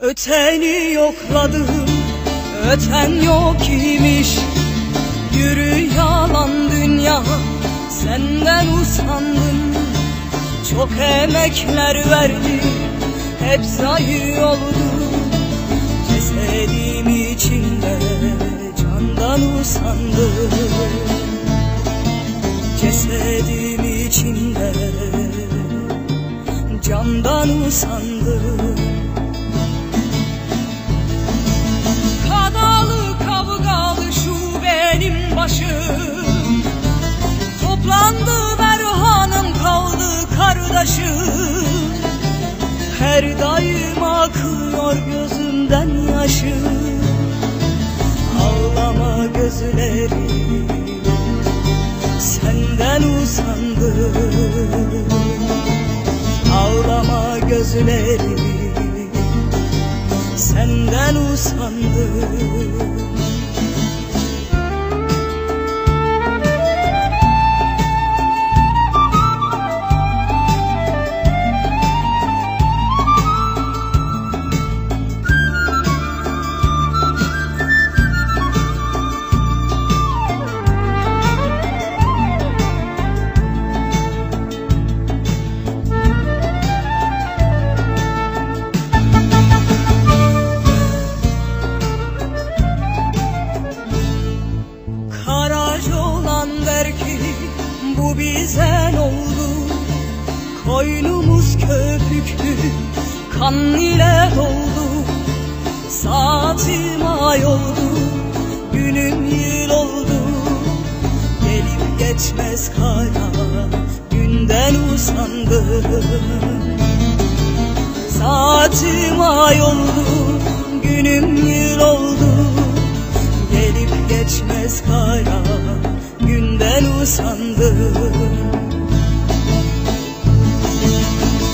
Öteni yokladım, öten yok imiş. Yürü yalan dünya, senden usandım. Çok emekler verdi, hep zayıf oldu. Cesedim içinde candan usandım. Candan usandım Kadalı kavgalı şu benim başım. Toplandı Berhan'ım kaldı kardeşim. Her daim akıyor gözümden yaşım. Ağlama gözlerim Gözlerim. Senden usandım Karac olan der ki bu bize ne oldu? Koynumuz köpüklü kan ile doldu. Saatim ay oldu günüm yıl oldu. Gelip geçmez kara günden usandım Saatim ay oldu günüm yıl oldu. Gelip geçmez kara günden usandım.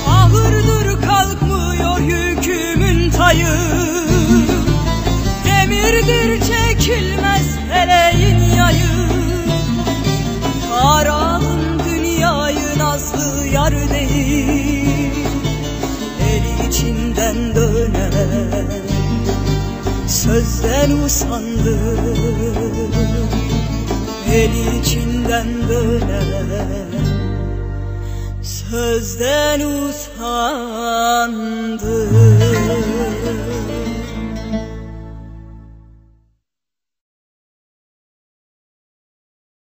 Ağırdır kalkmıyor yükümün tayı. Demirdir çekilmez feleğin yayı. Karalım dünyayı nazlı yar değil. El içinden dönen Sözden usandım El içinden dönen Sözden usandım